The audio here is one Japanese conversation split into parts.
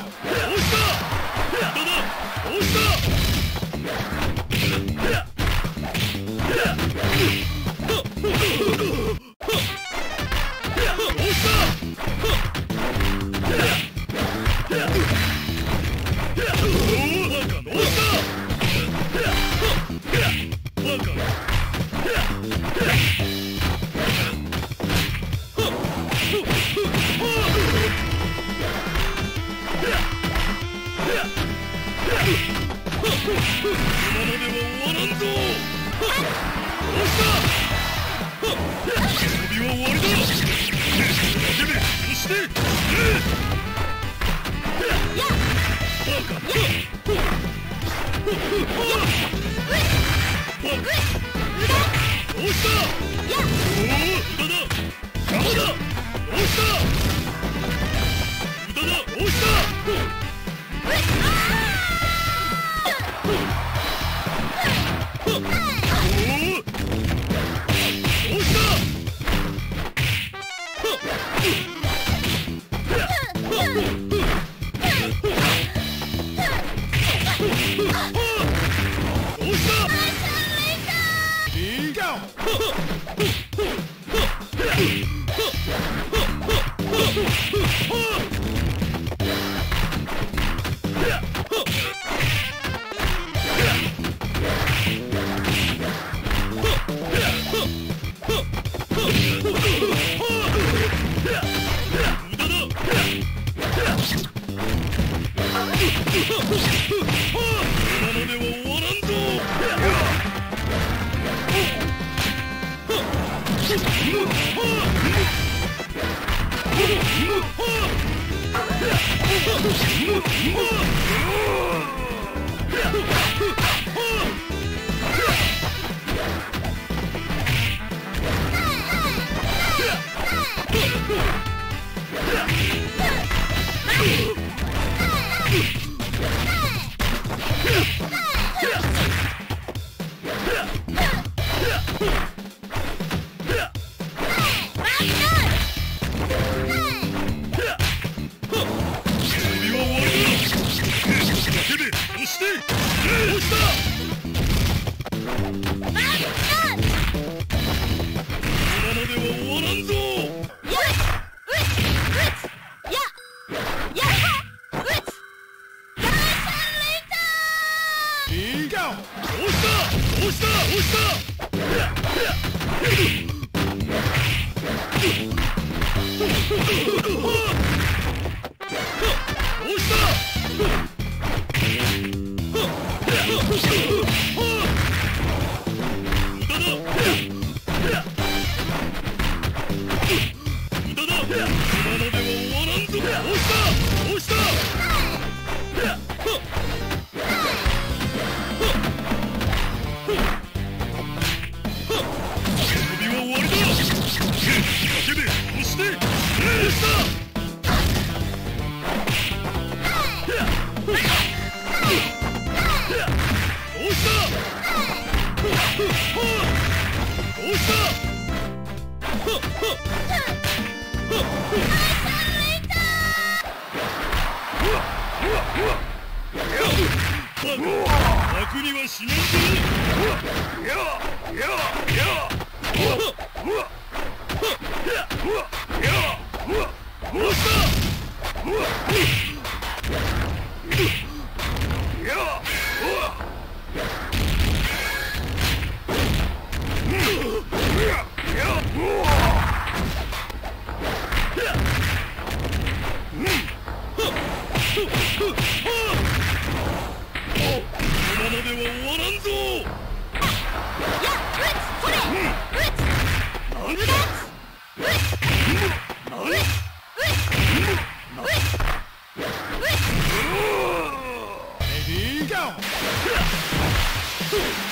Wow. Boom! Hey! で礼楽にはしないぞややややうわっうわっうわっ Oh!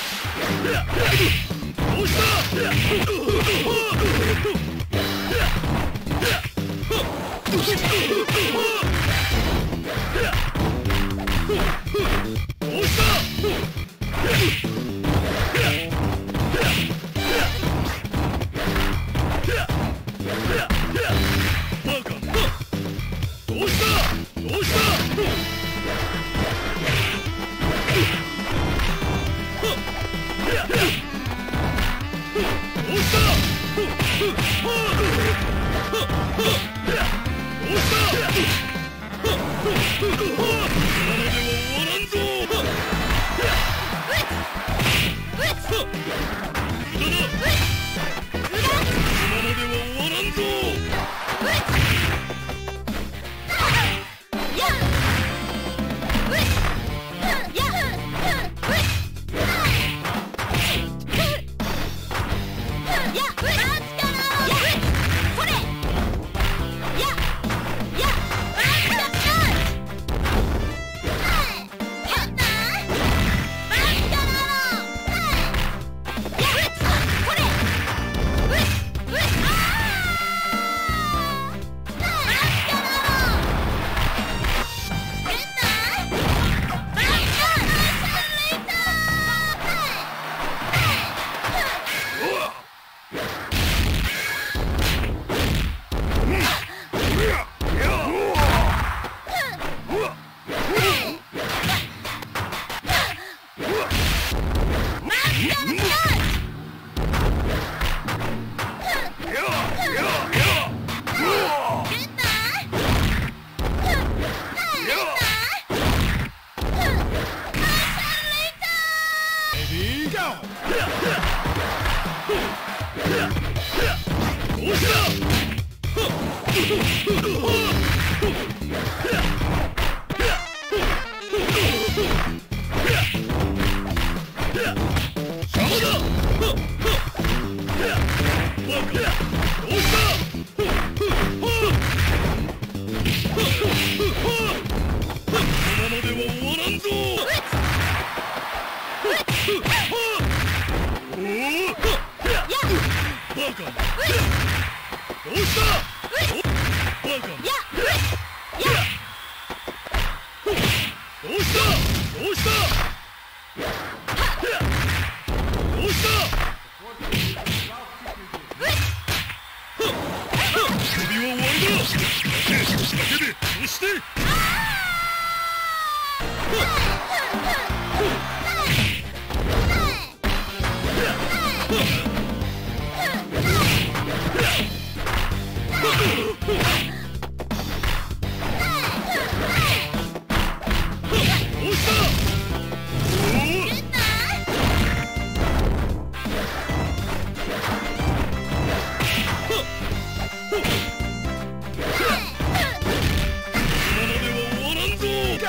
どうした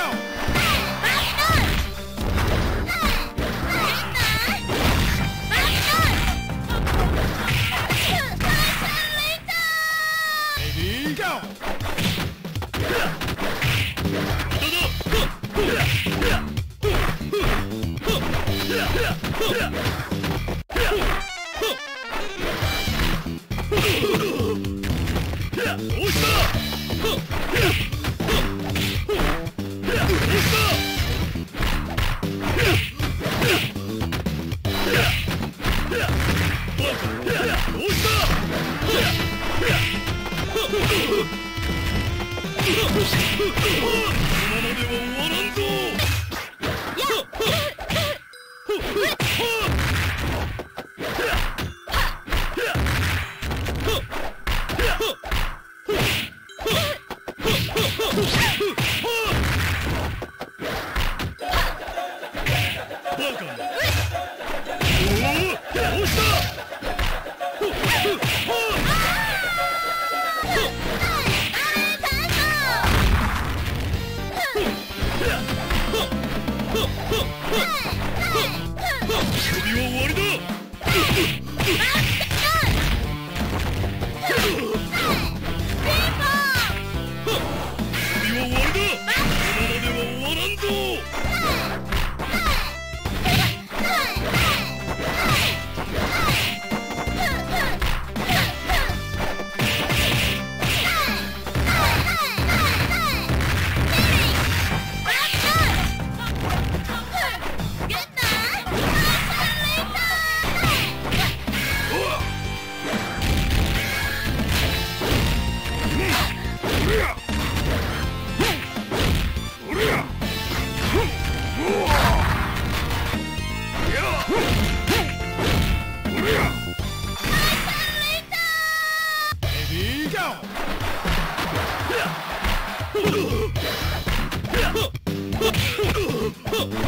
Huh! Oh,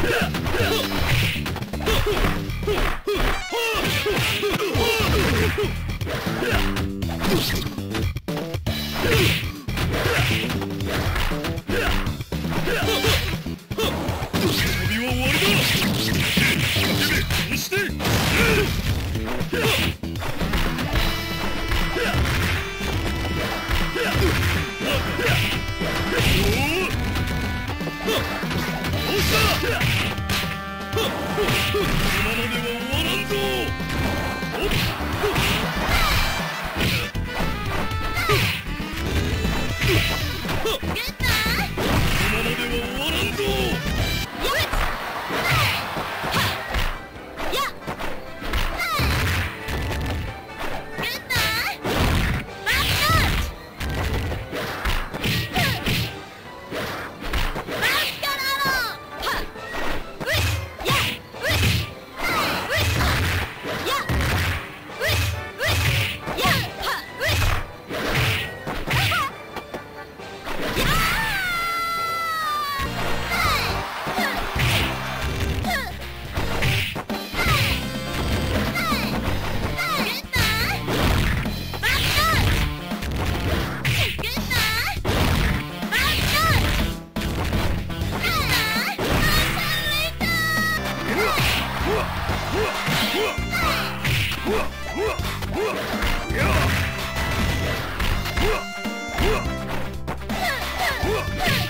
Yeah! Yeah!